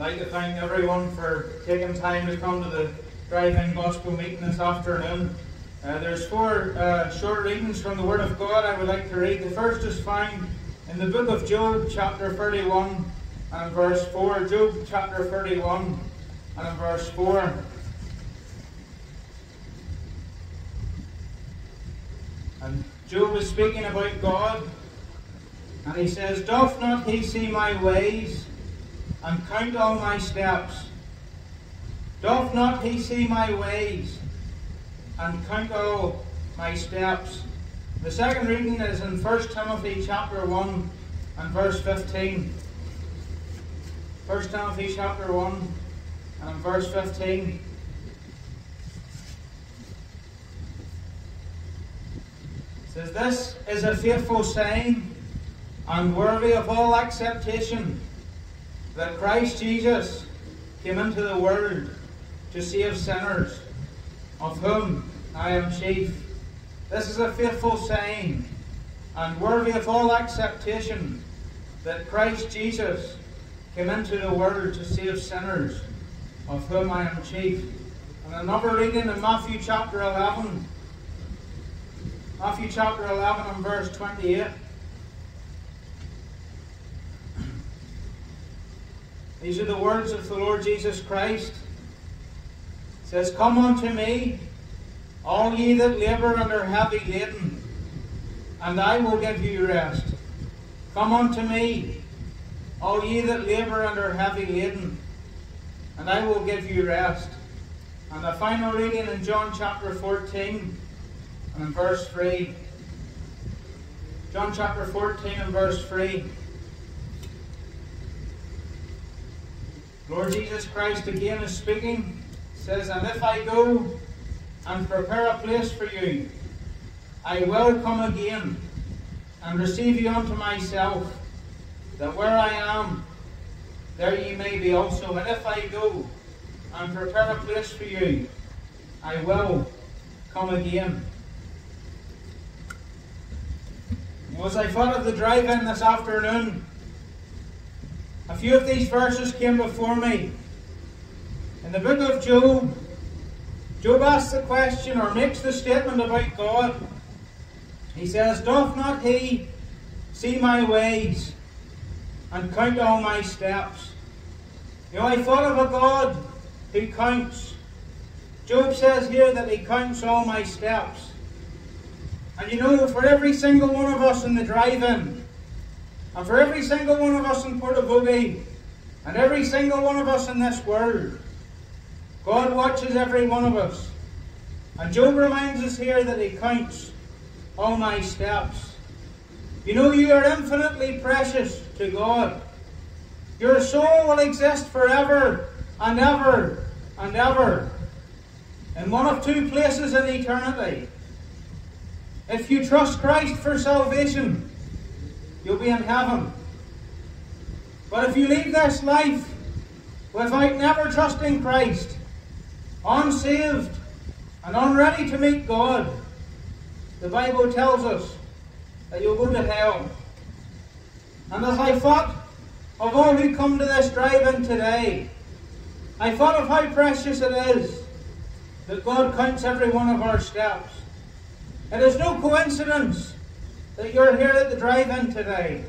like to thank everyone for taking time to come to the drive-in gospel meeting this afternoon. Uh, there's four uh, short readings from the Word of God I would like to read. The first is found in the book of Job, chapter 31 and verse 4. Job chapter 31 and verse 4. And Job is speaking about God, and he says, Doth not he see my ways, and count all my steps? Doth not he see my ways, and count all my steps? The second reading is in 1 Timothy chapter 1 and verse 15. 1 Timothy chapter 1 and verse 15. says, This is a faithful saying and worthy of all acceptation that Christ Jesus came into the world to save sinners, of whom I am chief. This is a faithful saying and worthy of all acceptation that Christ Jesus came into the world to save sinners, of whom I am chief. And another reading in Matthew chapter 11 Matthew chapter 11 and verse 28. These are the words of the Lord Jesus Christ. It says, Come unto me, all ye that labour and are heavy laden, and I will give you rest. Come unto me, all ye that labour and are heavy laden, and I will give you rest. And the final reading in John chapter 14 and verse 3. John chapter 14 and verse 3. Lord Jesus Christ again is speaking, says, And if I go and prepare a place for you, I will come again and receive you unto myself, that where I am, there ye may be also. And if I go and prepare a place for you, I will come again. As I thought of the drive-in this afternoon, a few of these verses came before me. In the book of Job, Job asks the question or makes the statement about God. He says, Doth not he see my ways and count all my steps? You know, I thought of a God who counts. Job says here that he counts all my steps. And you know, for every single one of us in the drive-in, and for every single one of us in Portavogie, and every single one of us in this world, God watches every one of us. And Job reminds us here that he counts all my steps. You know, you are infinitely precious to God. Your soul will exist forever and ever and ever in one of two places in eternity. If you trust Christ for salvation, you'll be in heaven. But if you leave this life without never trusting Christ, unsaved and unready to meet God, the Bible tells us that you'll go to hell. And as I thought of all who come to this drive-in today, I thought of how precious it is that God counts every one of our steps. It is no coincidence that you're here at the drive-in today.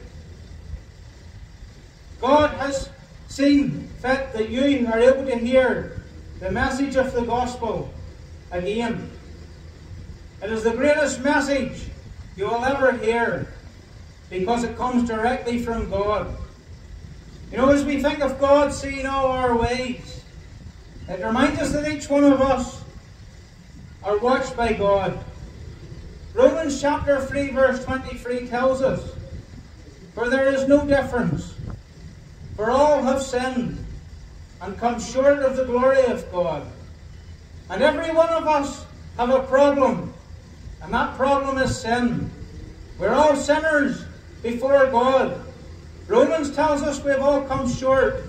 God has seen fit that you are able to hear the message of the gospel again. It is the greatest message you will ever hear because it comes directly from God. You know, as we think of God seeing all our ways, it reminds us that each one of us are watched by God. Romans chapter 3 verse 23 tells us, For there is no difference, for all have sinned and come short of the glory of God. And every one of us have a problem, and that problem is sin. We're all sinners before God. Romans tells us we've all come short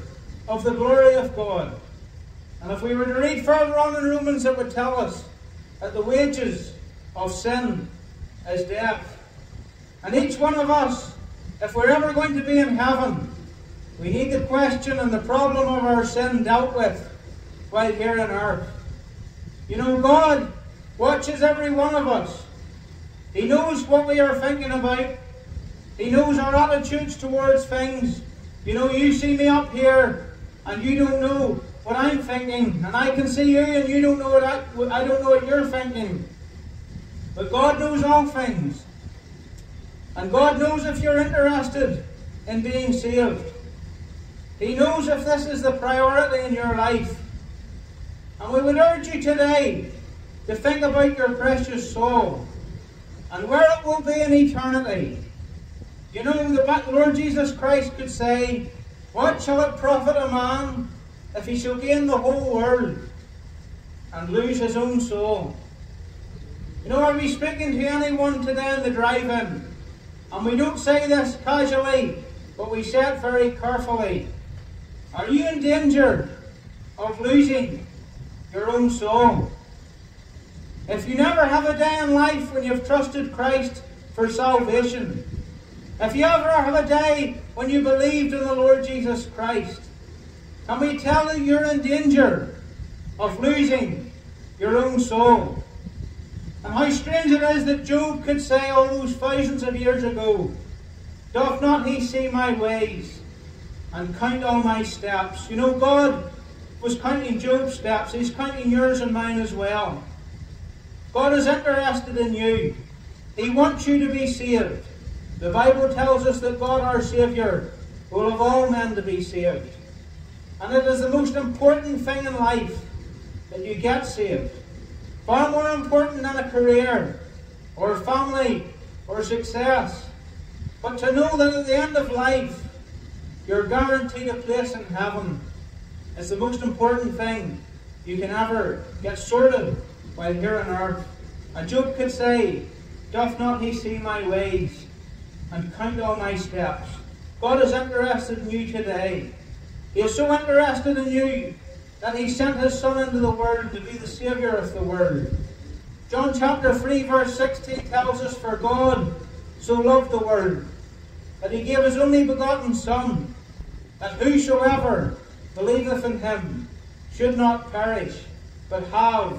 of the glory of God. And if we were to read further on in Romans, it would tell us that the wages of sin is death. And each one of us, if we're ever going to be in heaven, We need the question and the problem of our sin dealt with while here on earth. You know, God watches every one of us. He knows what we are thinking about. He knows our attitudes towards things. You know, you see me up here and you don't know what I'm thinking, and I can see you and you don't know what I, I don't know what you're thinking. But God knows all things. And God knows if you're interested in being saved. He knows if this is the priority in your life. And we would urge you today to think about your precious soul and where it will be in eternity. You know, the Lord Jesus Christ could say, What shall it profit a man if he shall gain the whole world and lose his own soul? You know, are we speaking to anyone today in the drive-in? And we don't say this casually, but we say it very carefully. Are you in danger of losing your own soul? If you never have a day in life when you've trusted Christ for salvation, if you ever have a day when you believed in the Lord Jesus Christ, can we tell you you're in danger of losing your own soul? And how strange it is that Job could say all those thousands of years ago, Doth not he see my ways and count all my steps? You know, God was counting Job's steps. He's counting yours and mine as well. God is interested in you. He wants you to be saved. The Bible tells us that God, our Saviour, will have all men to be saved. And it is the most important thing in life that you get saved. Far more important than a career, or family, or success. But to know that at the end of life, you're guaranteed a place in heaven is the most important thing you can ever get sorted while here on earth. And Job could say, Doth not he see my ways? and count all my steps. God is interested in you today. He is so interested in you that He sent His Son into the world to be the Saviour of the world. John chapter 3, verse 16 tells us, For God so loved the world that He gave His only begotten Son, that whosoever believeth in Him should not perish, but have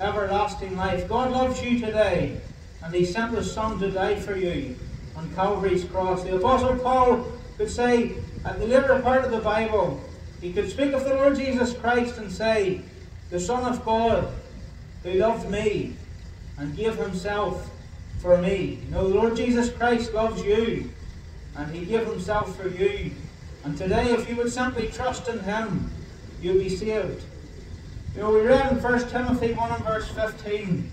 everlasting life. God loves you today, and He sent His Son to die for you on Calvary's cross. The Apostle Paul could say at the later part of the Bible, he could speak of the Lord Jesus Christ and say, The Son of God, who loved me and gave himself for me. You know, the Lord Jesus Christ loves you, and he gave himself for you. And today, if you would simply trust in him, you'll be saved. You know, we read in 1 Timothy 1 and verse 15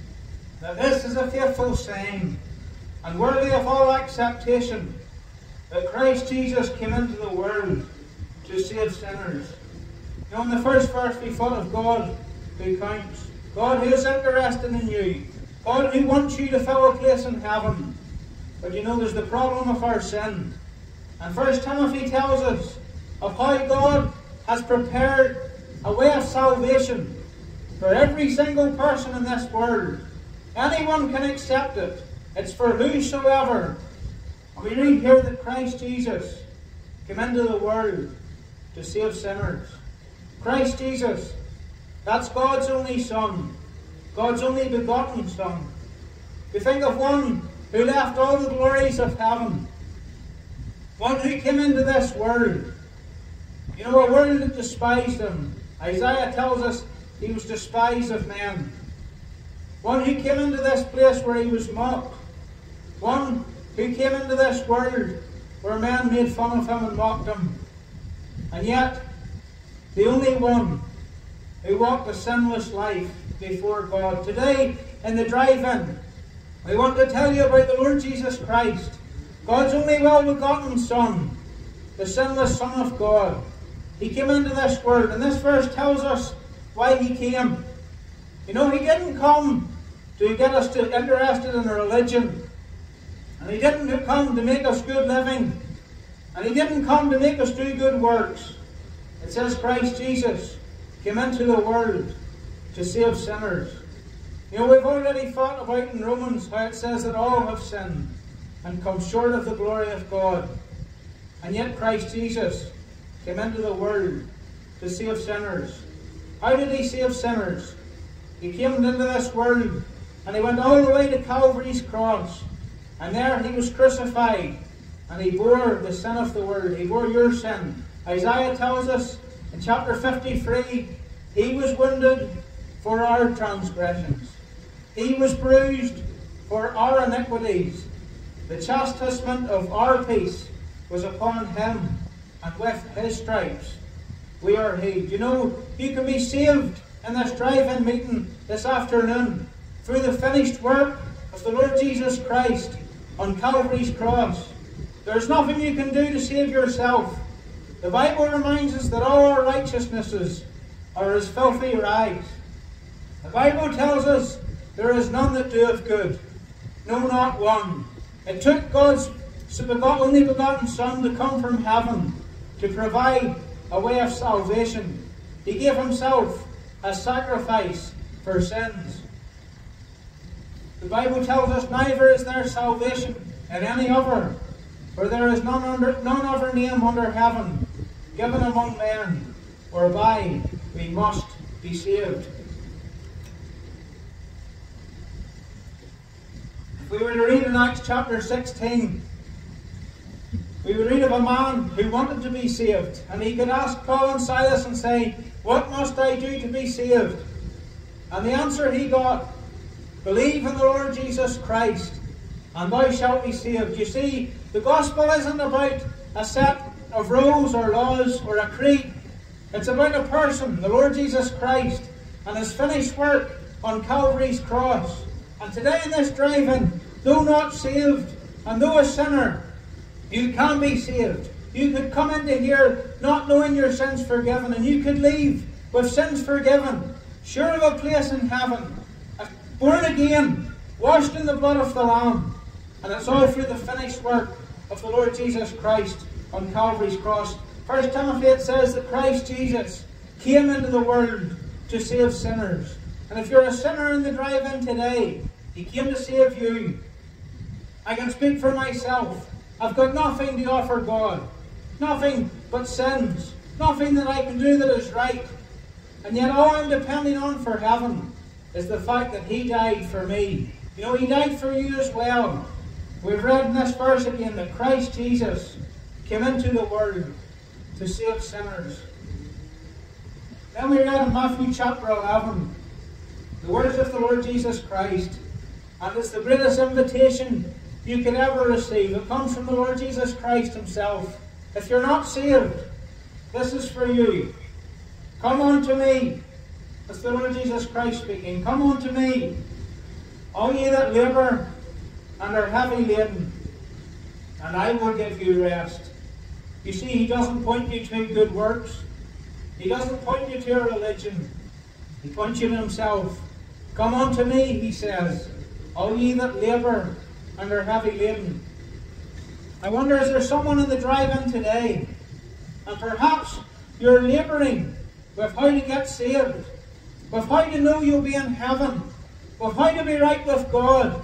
that this is a faithful saying and worthy of all acceptation that Christ Jesus came into the world to save sinners. Know, in the first verse we thought of God who counts. God who is interested in you. God who wants you to fill a place in heaven. But you know, there's the problem of our sin. And First Timothy tells us of how God has prepared a way of salvation for every single person in this world. Anyone can accept it. It's for whosoever. And we read here that Christ Jesus came into the world to save sinners. Christ Jesus, that's God's only Son, God's only begotten Son. We think of one who left all the glories of heaven, one who came into this world. You know, a world that despised him. Isaiah tells us he was despised of men. One who came into this place where he was mocked. One who came into this world where men made fun of him and mocked him. And yet, the only one who walked a sinless life before God. Today, in the drive in, we want to tell you about the Lord Jesus Christ, God's only well begotten Son, the sinless Son of God. He came into this world, and this verse tells us why he came. You know, he didn't come to get us to interested in religion. And he didn't come to make us good living. And he didn't come to make us do good works. It says Christ Jesus came into the world to save sinners. You know, we've already thought about in Romans how it says that all have sinned and come short of the glory of God. And yet Christ Jesus came into the world to save sinners. How did he save sinners? He came into this world and he went all the way to Calvary's cross. And there he was crucified and he bore the sin of the world. He bore your sin. Isaiah tells us in chapter 53 he was wounded for our transgressions, he was bruised for our iniquities. The chastisement of our peace was upon him, and with his stripes we are healed. You know, you can be saved in this drive-in meeting this afternoon through the finished work of the Lord Jesus Christ on Calvary's cross. There's nothing you can do to save yourself. The Bible reminds us that all our righteousnesses are as filthy rags. The Bible tells us there is none that doeth good, no, not one. It took God's only begotten Son to come from heaven to provide a way of salvation. He gave himself a sacrifice for sins. The Bible tells us neither is there salvation in any other, for there is none, under, none other name under heaven given among men whereby we must be saved. If we were to read in Acts chapter 16, we would read of a man who wanted to be saved, and he could ask Paul and Silas and say, What must I do to be saved? And the answer he got, Believe in the Lord Jesus Christ, and thou shalt be saved. You see, the gospel isn't about a set of rules or laws or a creed. It's about a person, the Lord Jesus Christ, and his finished work on Calvary's cross. And today in this drive-in, though not saved, and though a sinner, you can be saved. You could come into here not knowing your sins forgiven, and you could leave with sins forgiven, sure of a place in heaven, born again, washed in the blood of the Lamb. And it's all through the finished work of the Lord Jesus Christ on Calvary's cross. First Timothy it says that Christ Jesus came into the world to save sinners. And if you're a sinner in the drive-in today, he came to save you. I can speak for myself. I've got nothing to offer God. Nothing but sins. Nothing that I can do that is right. And yet all I'm depending on for heaven is the fact that He died for me. You know, He died for you as well. We've read in this verse again that Christ Jesus came into the world to save sinners. Then we read in Matthew chapter 11 the words of the Lord Jesus Christ. And it's the greatest invitation you can ever receive. It comes from the Lord Jesus Christ Himself. If you're not saved, this is for you. Come unto me. That's the Lord Jesus Christ speaking. Come unto me, all ye that labour and are heavy laden, and I will give you rest. You see, He doesn't point you to good works. He doesn't point you to a religion. He points you to Himself. Come unto me, He says, all ye that labour and are heavy laden. I wonder, is there someone in the drive-in today, and perhaps you're labouring with how to get saved, with how to know you'll be in heaven, with how to be right with God.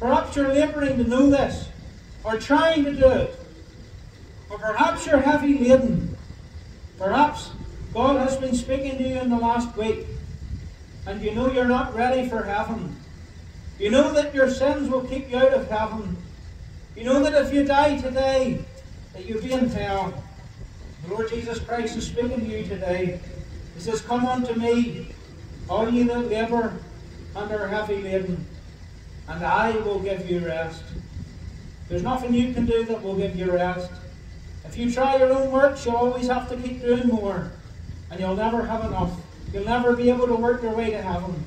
Perhaps you're labouring to know this, or trying to do it. Or perhaps you're heavy laden. Perhaps God has been speaking to you in the last week, and you know you're not ready for heaven. You know that your sins will keep you out of heaven. You know that if you die today, that you'll be in hell. The Lord Jesus Christ is speaking to you today. He says, Come unto me, all ye that labour and are heavy laden, and I will give you rest. There's nothing you can do that will give you rest. If you try your own works, you'll always have to keep doing more, and you'll never have enough. You'll never be able to work your way to heaven.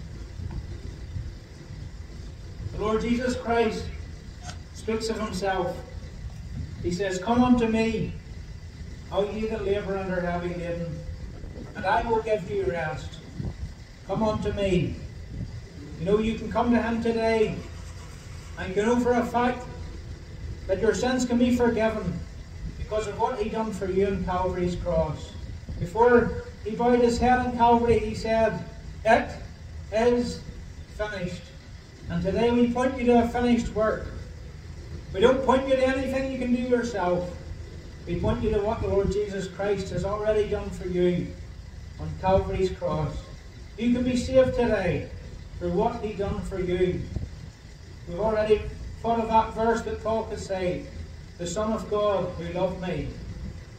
The Lord Jesus Christ speaks of himself. He says, Come unto me, all ye that labour and are heavy laden, and I will give you rest. Come unto me. You know, you can come to him today, and you know for a fact that your sins can be forgiven because of what he done for you in Calvary's cross. Before he bowed his head on Calvary, he said, It is finished. And today we point you to a finished work. We don't point you to anything you can do yourself. We point you to what the Lord Jesus Christ has already done for you on Calvary's cross. You can be saved today through what He done for you. We've already thought of that verse that Paul could say, The Son of God who loved me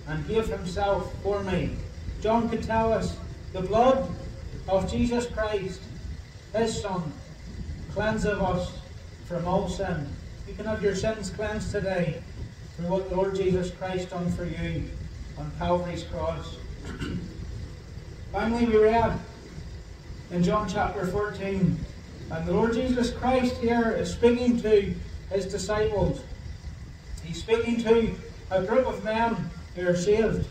and gave Himself for me. John could tell us the blood of Jesus Christ, His Son, cleanseth us from all sin. You can have your sins cleansed today through what the Lord Jesus Christ done for you on Calvary's cross. Finally, we read in John chapter 14, and the Lord Jesus Christ here is speaking to his disciples. He's speaking to a group of men who are saved,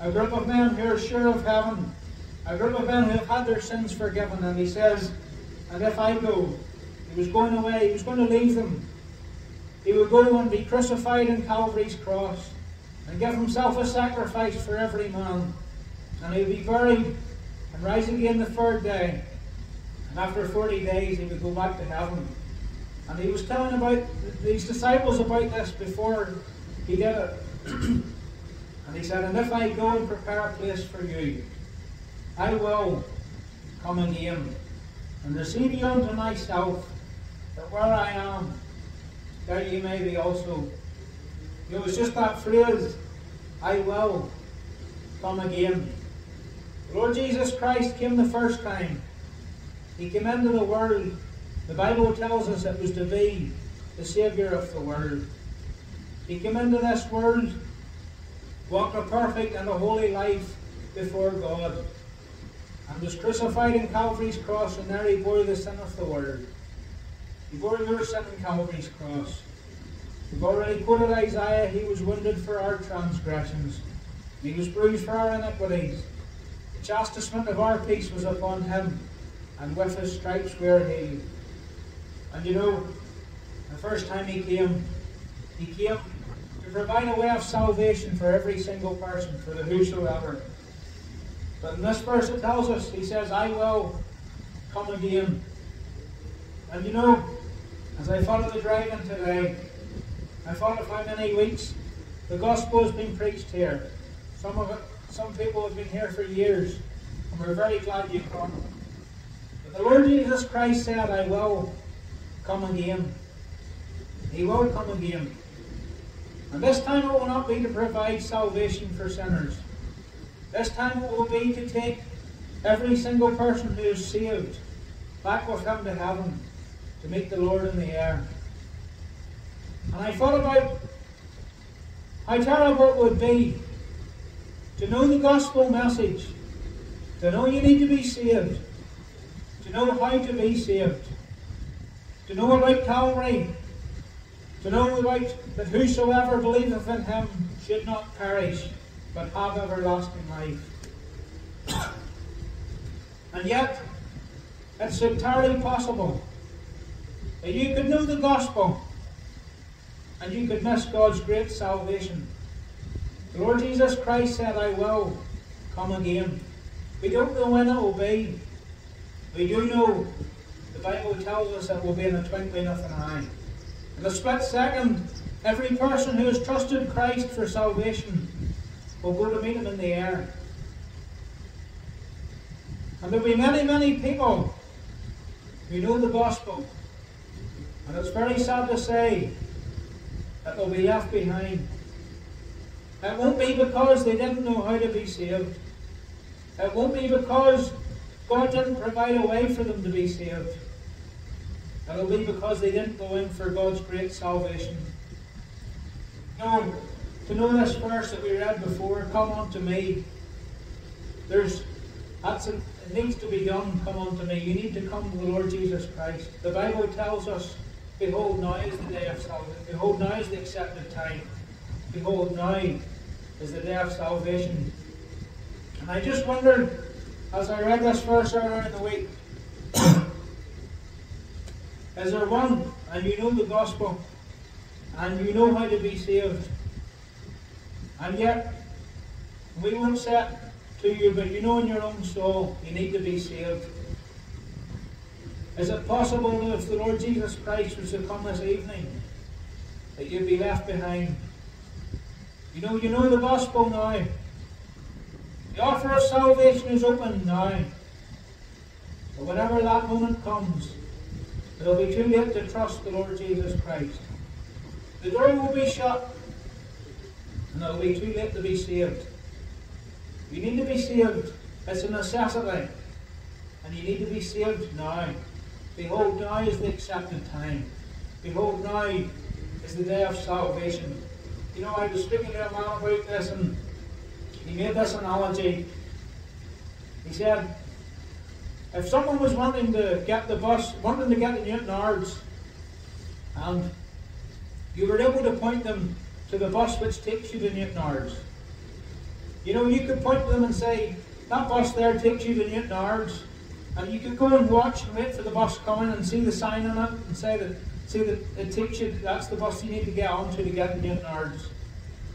a group of men who are sure of heaven, a group of men who have had their sins forgiven, and he says, And if I go, he was going away, he was going to leave them. He would go and be crucified in Calvary's cross and give himself a sacrifice for every man. And he would be buried and rise again the third day. And after 40 days, he would go back to heaven. And he was telling about these disciples about this before he did it. and he said, And if I go and prepare a place for you, I will come again and receive you unto myself, that where I am, there ye may be also. It was just that phrase, I will come again. The Lord Jesus Christ came the first time. He came into the world. The Bible tells us it was to be the Saviour of the world. He came into this world, walked a perfect and a holy life before God, and was crucified in Calvary's cross, and there he bore the sin of the world. He bore your sin in Calvary's cross. We've already quoted Isaiah, he was wounded for our transgressions, he was bruised for our iniquities. The chastisement of our peace was upon him, and with his stripes we are healed. And you know, the first time he came, he came to provide a way of salvation for every single person, for the whosoever. But in this verse it tells us, he says, I will come again. And you know, as I of the driving today, I thought of how many weeks the gospel has been preached here. Some of it some people have been here for years, and we're very glad you've come. The Lord Jesus Christ said, I will come again. He will come again. And this time it will not be to provide salvation for sinners. This time it will be to take every single person who is saved back with him to heaven to meet the Lord in the air. And I thought about how terrible it would be to know the gospel message, to know you need to be saved, to know how to be saved, to know about Calvary, to know about that whosoever believeth in him should not perish, but have everlasting life. and yet, it's entirely possible that you could know the gospel and you could miss God's great salvation. The Lord Jesus Christ said, I will come again. We don't know when it will be. We do know the Bible tells us it will be in a twinkling of an eye. In a split second, every person who has trusted Christ for salvation will go to meet him in the air. And there will be many, many people who know the gospel. And it's very sad to say that they'll be left behind. It won't be because they didn't know how to be saved. It won't be because God didn't provide a way for them to be saved. It'll be because they didn't go in for God's great salvation. No, to know this verse that we read before, come unto me. There's that's a, it needs to be done, come unto me. You need to come to the Lord Jesus Christ. The Bible tells us, Behold, now is the day of salvation. Behold, now is the accepted time. Behold, now is the day of salvation. And I just wondered, as I read this verse earlier in the week, is there one, and you know the gospel, and you know how to be saved, and yet we won't say it to you, but you know in your own soul you need to be saved. Is it possible that if the Lord Jesus Christ was to come this evening, that you'd be left behind? You know, you know the gospel now. The offer of salvation is open now. But whenever that moment comes, it'll be too late to trust the Lord Jesus Christ. The door will be shut, and it'll be too late to be saved. You need to be saved. It's a necessity. And you need to be saved now. Behold, now is the accepted time. Behold, now is the day of salvation. You know, I was speaking to a man about this, and he made this analogy. He said, if someone was wanting to get the bus, wanting to get the Newtownards, and you were able to point them to the bus which takes you to Newtownards, you know, you could point to them and say, that bus there takes you to Newtownards, and you could go and watch and wait for the bus coming and see the sign on it and say that, see that it takes you, that's the bus you need to get onto to get to Newtownards.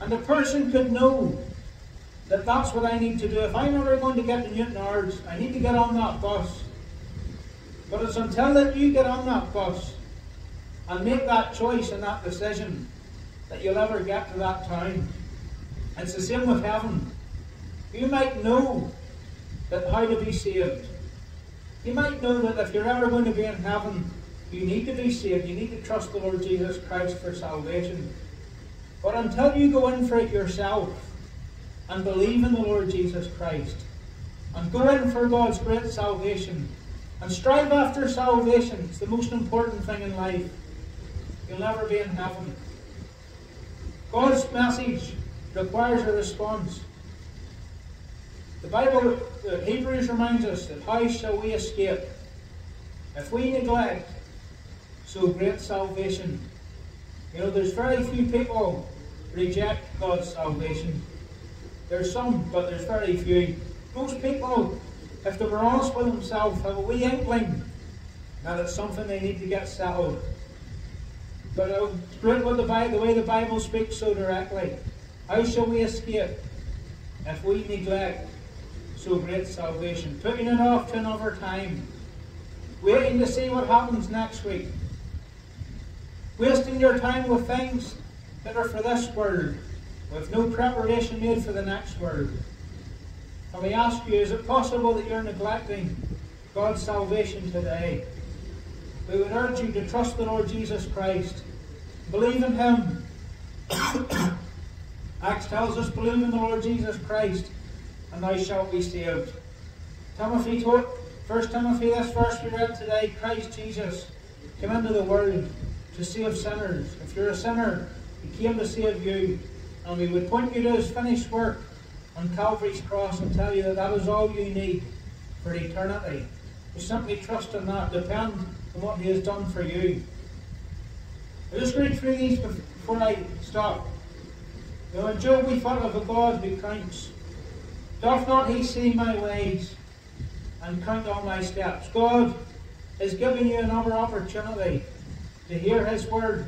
And the person could know that that's what I need to do. If I'm ever going to get to Newtownards, I need to get on that bus. But it's until that you get on that bus and make that choice and that decision that you'll ever get to that town. It's the same with heaven. You might know that how to be saved. You might know that if you're ever going to be in heaven, you need to be saved. You need to trust the Lord Jesus Christ for salvation. But until you go in for it yourself and believe in the Lord Jesus Christ and go in for God's great salvation and strive after salvation, it's the most important thing in life. You'll never be in heaven. God's message requires a response. The Bible, the Hebrews reminds us that how shall we escape if we neglect so great salvation? You know, there's very few people reject God's salvation. There's some, but there's very few. Most people, if they were honest with themselves, have a wee inkling that it's something they need to get settled. But great what the, Bible, the way the Bible speaks so directly. How shall we escape if we neglect so great salvation? Putting it off to another time. Waiting to see what happens next week. Wasting your time with things that are for this world, with no preparation made for the next word. And we ask you, is it possible that you're neglecting God's salvation today? We would urge you to trust the Lord Jesus Christ. Believe in Him. Acts tells us, believe in the Lord Jesus Christ, and thou shalt be saved. Timothy taught, 1 Timothy, this verse we read today, Christ Jesus came into the world to save sinners. If you're a sinner, he came to save you. And we would point you to his finished work on Calvary's cross and tell you that that is all you need for eternity. You simply trust in that, depend on what he has done for you. I'll just going read through these before I stop. Now in Job we thought of a God who counts. Doth not he see my ways and count all my steps? God is giving you another opportunity to hear his word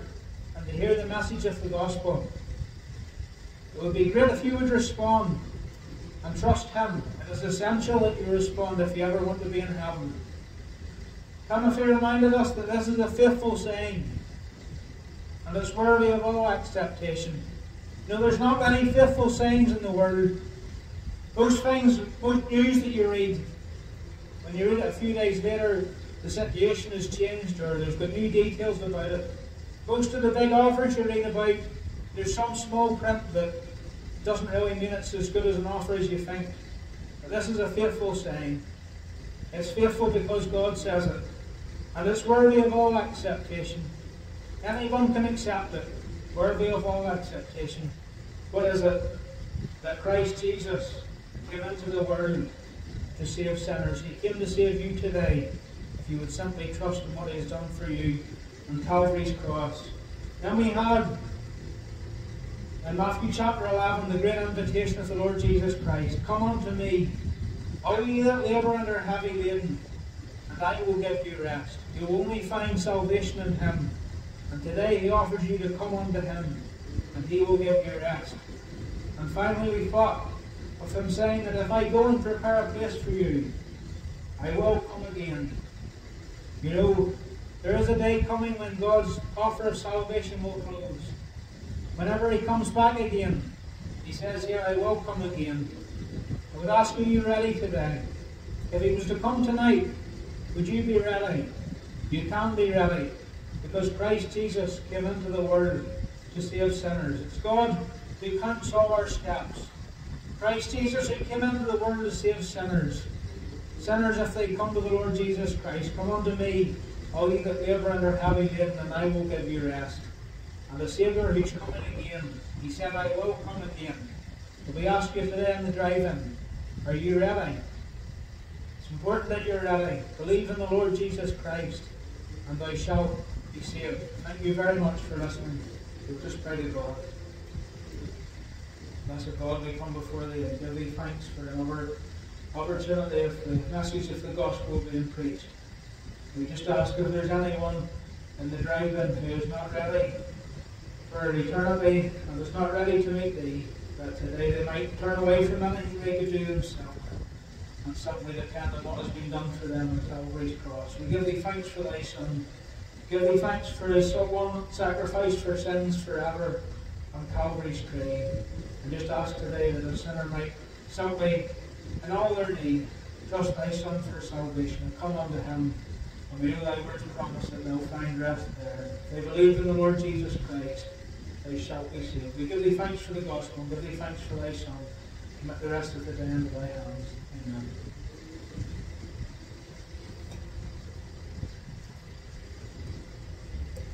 and to hear the message of the gospel. It would be great if you would respond and trust him. It is essential that you respond if you ever want to be in heaven. Timothy reminded us that this is a faithful saying, and it's worthy of all acceptation. You know, there's not many faithful sayings in the world. Most things, most news that you read, when you read it a few days later, the situation has changed or there's got new details about it. Most of the big offers you read about, there's some small print that doesn't really mean it's as good as an offer as you think. But this is a faithful saying. It's faithful because God says it. And it's worthy of all acceptation. Anyone can accept it. Worthy of all acceptation. What is it? That Christ Jesus came into the world to save sinners. He came to save you today if you would simply trust in what He has done for you on Calvary's cross. Then we had in Matthew chapter 11 the great invitation of the Lord Jesus Christ Come unto me, all ye that labour and are heavy laden, and I will give you rest. You will only find salvation in Him. And today He offers you to come unto Him, and He will give you rest. And finally, we thought of Him saying that if I go and prepare a place for you, I will come again. You know, there is a day coming when God's offer of salvation will close. Whenever He comes back again, He says here, I will come again. I would ask, are you ready today? If he was to come tonight, would you be ready? You can be ready. Because Christ Jesus came into the world to save sinners. It's God who counts all our steps. Christ Jesus who came into the world to save sinners. Sinners, if they come to the Lord Jesus Christ, come unto me, all ye that labour and are heavy laden, and I will give you rest. And the Saviour who's coming again, he said, I will come again. But we ask you today in the drive-in, are you ready? It's important that you're ready. Believe in the Lord Jesus Christ, and thou shalt be saved. Thank you very much for listening. We'll just pray to God. Blessed God, we come before thee and give thee thanks for another opportunity of the message of the gospel being preached. We just ask if there's anyone in the drive-in who is not ready for eternity and is not ready to meet thee, that today they might turn away from anything they could do themselves and simply depend on what has been done for them on Calvary's cross. We give thee thanks for thy Son. Give thee thanks for his one sacrifice for sins forever on Calvary's tree. And just ask today that a sinner might simply, in all their need, trust thy Son for salvation and come unto him. And we know thy words promise that they'll find rest there. They believe in the Lord Jesus Christ. They shall saved. We give thee thanks for the gospel and give thee thanks for thy Son. Commit the rest of the day into thy hands. Amen.